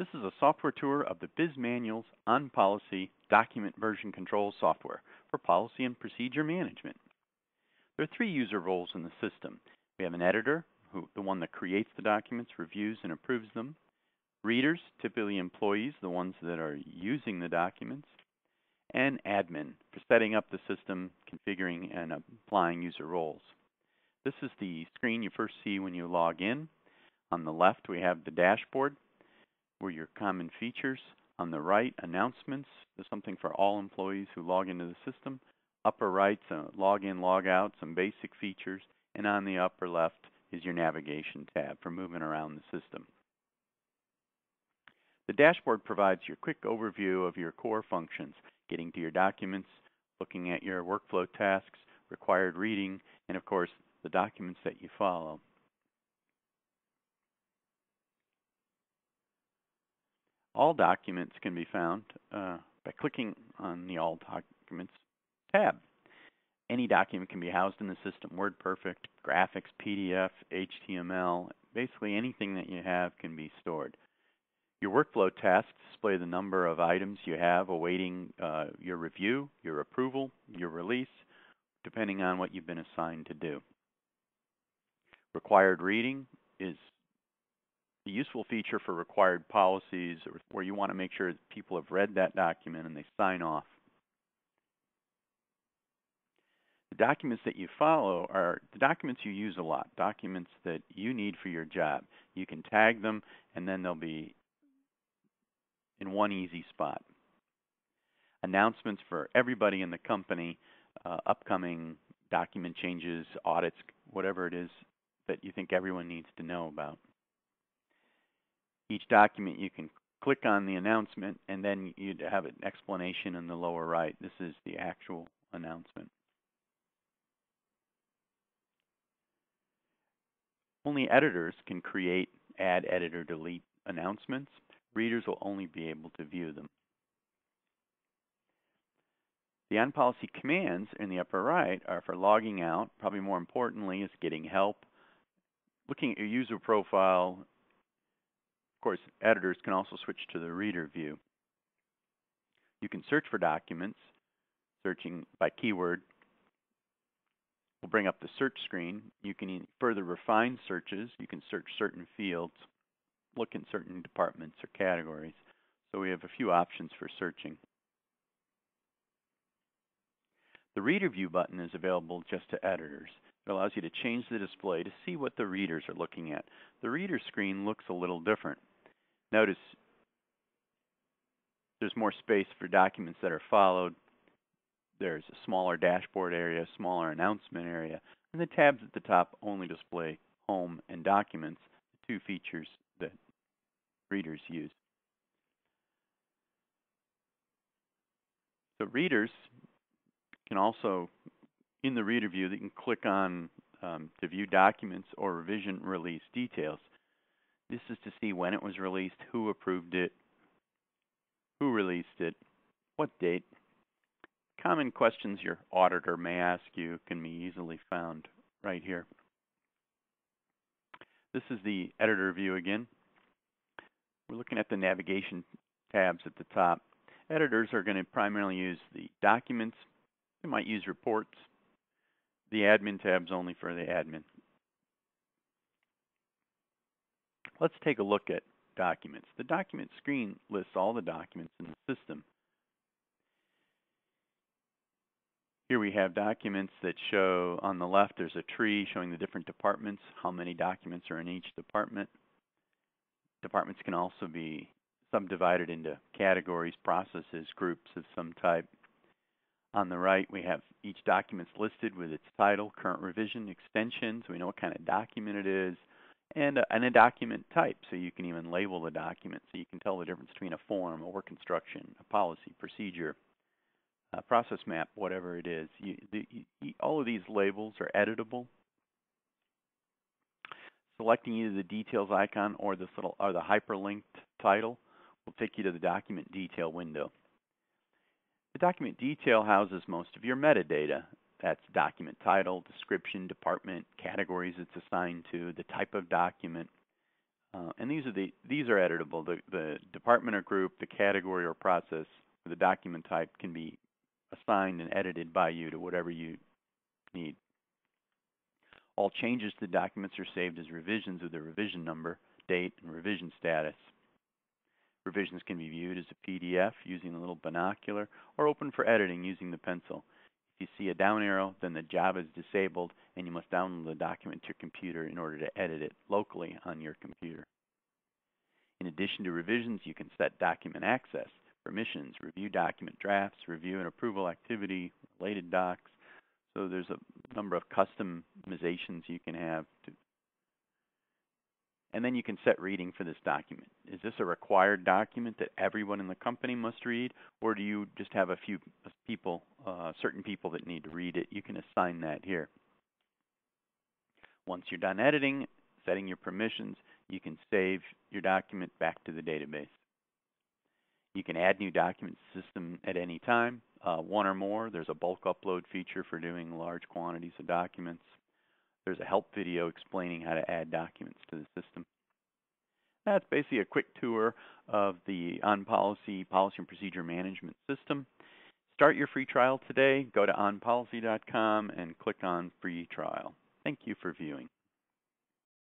This is a software tour of the Bizmanualz on Policy document version control software for policy and procedure management. There are three user roles in the system. We have an editor, who, the one that creates the documents, reviews, and approves them. Readers, typically employees, the ones that are using the documents. And admin, for setting up the system, configuring, and applying user roles. This is the screen you first see when you log in. On the left, we have the dashboard were your common features. On the right, announcements. There's something for all employees who log into the system. Upper right, uh, log in, log out, some basic features. And on the upper left is your navigation tab for moving around the system. The dashboard provides your quick overview of your core functions, getting to your documents, looking at your workflow tasks, required reading, and of course, the documents that you follow. All documents can be found uh, by clicking on the All Documents tab. Any document can be housed in the system, WordPerfect, graphics, PDF, HTML, basically anything that you have can be stored. Your workflow tasks display the number of items you have awaiting uh, your review, your approval, your release, depending on what you've been assigned to do. Required reading is a useful feature for required policies or where you want to make sure people have read that document and they sign off. The documents that you follow are the documents you use a lot, documents that you need for your job. You can tag them and then they'll be in one easy spot. Announcements for everybody in the company, uh, upcoming document changes, audits, whatever it is that you think everyone needs to know about. Each document you can click on the announcement and then you'd have an explanation in the lower right. This is the actual announcement. Only editors can create, add, edit, or delete announcements. Readers will only be able to view them. The OnPolicy commands in the upper right are for logging out. Probably more importantly is getting help, looking at your user profile, of course, editors can also switch to the reader view. You can search for documents, searching by keyword. will bring up the search screen. You can further refine searches. You can search certain fields, look in certain departments or categories. So we have a few options for searching. The Reader View button is available just to editors. It allows you to change the display to see what the readers are looking at. The reader screen looks a little different. Notice there's more space for documents that are followed. There's a smaller dashboard area, smaller announcement area, and the tabs at the top only display home and documents, the two features that readers use. So readers can also, in the reader view, they can click on um, to view documents or revision release details. This is to see when it was released, who approved it, who released it, what date. Common questions your auditor may ask you can be easily found right here. This is the editor view again. We're looking at the navigation tabs at the top. Editors are going to primarily use the documents. They might use reports. The admin tabs only for the admin. Let's take a look at documents. The document screen lists all the documents in the system. Here we have documents that show on the left there's a tree showing the different departments, how many documents are in each department. Departments can also be subdivided into categories, processes, groups of some type. On the right, we have each document listed with its title, current revision, extensions. We know what kind of document it is, and a, and a document type, so you can even label the document, so you can tell the difference between a form, a work instruction, a policy, procedure, a process map, whatever it is. You, the, you, all of these labels are editable. Selecting either the details icon or this little or the hyperlinked title will take you to the document detail window. The document detail houses most of your metadata, that's document title, description, department, categories it's assigned to, the type of document, Uh, and these are the these are editable. The, the department or group, the category or process, the document type can be assigned and edited by you to whatever you need. All changes to documents are saved as revisions with the revision number, date, and revision status. Revisions can be viewed as a PDF using the little binocular or open for editing using the pencil. If you see a down arrow, then the job is disabled and you must download the document to your computer in order to edit it locally on your computer. In addition to revisions, you can set document access, permissions, review document drafts, review and approval activity, related docs. So there's a number of customizations you can have to and then you can set reading for this document. Is this a required document that everyone in the company must read, or do you just have a few people, uh, certain people that need to read it? You can assign that here. Once you're done editing, setting your permissions, you can save your document back to the database. You can add new documents to the system at any time, uh, one or more. There's a bulk upload feature for doing large quantities of documents. There's a help video explaining how to add documents to the system. That's basically a quick tour of the OnPolicy Policy and Procedure Management System. Start your free trial today. Go to onpolicy.com and click on Free Trial. Thank you for viewing.